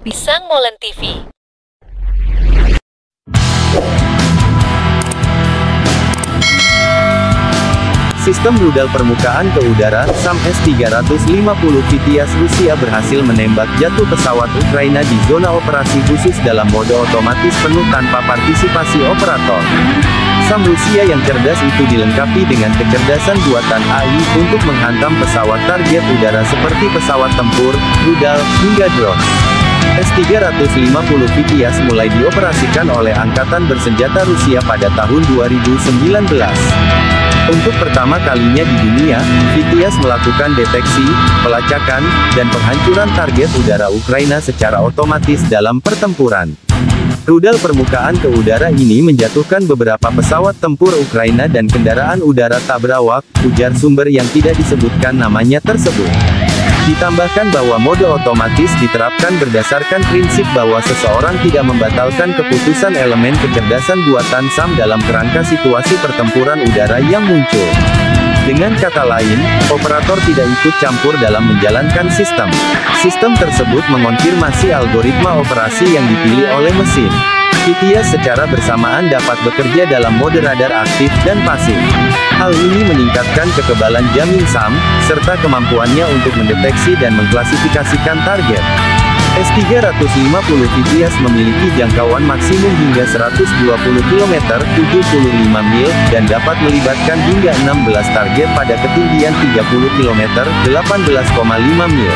Molen TV. Sistem rudal permukaan ke udara, SAM S-350 Vitias Rusia berhasil menembak jatuh pesawat Ukraina di zona operasi khusus dalam mode otomatis penuh tanpa partisipasi operator. SAM Rusia yang cerdas itu dilengkapi dengan kecerdasan buatan AI untuk menghantam pesawat target udara seperti pesawat tempur, rudal, hingga drone. S-350 Vitias mulai dioperasikan oleh Angkatan Bersenjata Rusia pada tahun 2019. Untuk pertama kalinya di dunia, Vitias melakukan deteksi, pelacakan, dan penghancuran target udara Ukraina secara otomatis dalam pertempuran. Rudal permukaan ke udara ini menjatuhkan beberapa pesawat tempur Ukraina dan kendaraan udara tak berawak, ujar sumber yang tidak disebutkan namanya tersebut. Ditambahkan bahwa mode otomatis diterapkan berdasarkan prinsip bahwa seseorang tidak membatalkan keputusan elemen kecerdasan buatan SAM dalam kerangka situasi pertempuran udara yang muncul. Dengan kata lain, operator tidak ikut campur dalam menjalankan sistem. Sistem tersebut mengonfirmasi algoritma operasi yang dipilih oleh mesin. Vitias secara bersamaan dapat bekerja dalam mode radar aktif dan pasif. Hal ini meningkatkan kekebalan jamin SAM, serta kemampuannya untuk mendeteksi dan mengklasifikasikan target. S-350 Vitias memiliki jangkauan maksimum hingga 120 km 75 mil, dan dapat melibatkan hingga 16 target pada ketinggian 30 km 18,5 mil.